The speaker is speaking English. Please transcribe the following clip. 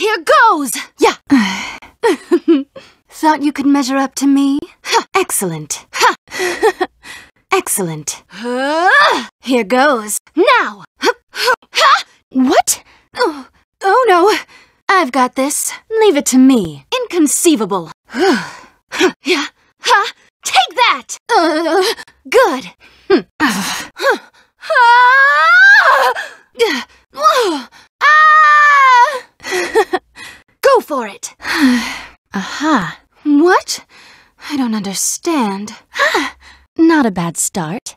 Here goes! Yeah. Thought you could measure up to me? Ha. Excellent. Ha. Excellent. Here goes. Now! What? Oh, oh no. I've got this. Leave it to me. Inconceivable. yeah. Ha! Take that! Uh, good. for it. Aha. What? I don't understand. Ah, not a bad start.